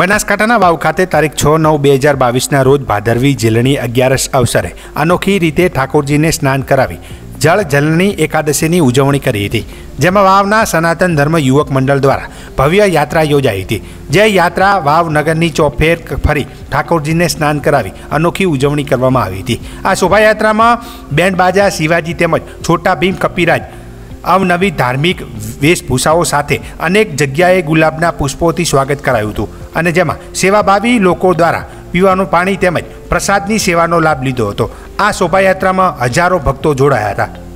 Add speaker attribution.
Speaker 1: બનાસકાંઠાના વાવ ખાતે તારીખ છ નવ બે હજાર બાવીસના રોજ ભાદરવી ઝીલણી અગિયારસ અવસરે અનોખી રીતે ઠાકોરજીને સ્નાન કરાવી જળ જલની એકાદશીની ઉજવણી કરી હતી, જેમાં વાવના સનાતન ધર્મ યુવક મંડળ દ્વારા ભવ્ય યાત્રા યોજાઈ હતી. જે યાત્રા વાવ નગરની ચોફેર ફરી ઠાકોરજીને સ્નાન કરાવી અનોખી ઉજવણી કરવામાં આવી હતી. આ શોભાયાત્રામાં બેન્ડ બાજા શિવાજી તેમજ છોટા ભીમ કપિરાજ અવનવી ધાર્મિક વેશભૂષાઓ સાથે અનેક જગ્યાએ ગુલાબના પુષ્પોથી સ્વાગત કરાયું હતું. અને જેમાં સેવાભાવી લોકો દ્વારા પીવાનું પાણી તેમજ પ્રસાદની સેવાનો લાભ લીધો હતો. આ શોભાયાત્રામાં હજારો ભક્તો જોડાયા હતા.